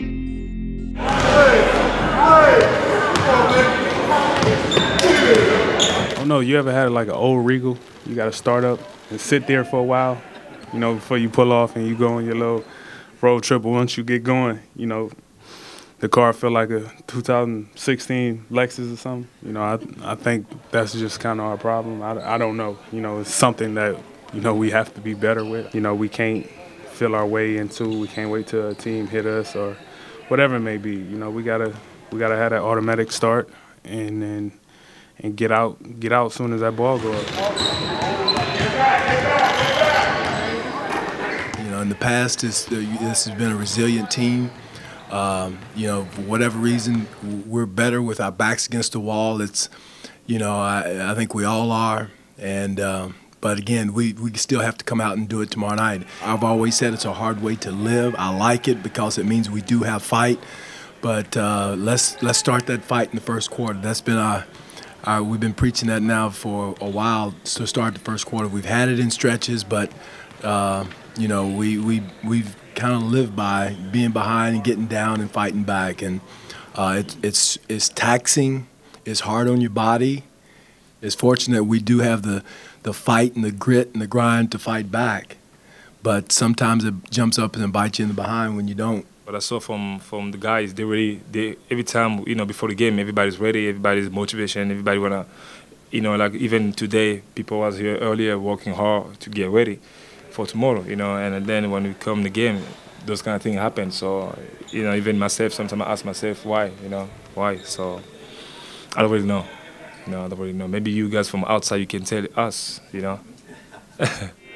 Oh no, you ever had like an old Regal? You got to start up and sit there for a while, you know, before you pull off and you go on your little road trip. But once you get going, you know, the car feel like a 2016 Lexus or something. You know, I I think that's just kind of our problem. I, I don't know. You know, it's something that you know we have to be better with. You know, we can't feel our way into. We can't wait till a team hit us or whatever it may be. You know, we gotta we gotta have that automatic start and then and get out get out as soon as that ball goes. You know, in the past, this, uh, this has been a resilient team. Um, you know, for whatever reason, we're better with our backs against the wall. It's, you know, I, I think we all are. And um, but again, we, we still have to come out and do it tomorrow night. I've always said it's a hard way to live. I like it because it means we do have fight. But uh, let's let's start that fight in the first quarter. That's been our, our we've been preaching that now for a while to start the first quarter. We've had it in stretches, but uh, you know we we we've kind of lived by being behind and getting down and fighting back, and uh, it, it's it's taxing. It's hard on your body. It's fortunate we do have the the fight and the grit and the grind to fight back, but sometimes it jumps up and bites you in the behind when you don't. But I saw from from the guys, they really they every time you know before the game, everybody's ready, everybody's motivation, everybody wanna, you know, like even today, people was here earlier working hard to get ready for tomorrow, you know, and then when we come the game, those kind of things happen. So, you know, even myself, sometimes I ask myself why, you know, why. So, I don't really know. Know, I don't really know. Maybe you guys from outside, you can tell us, you know.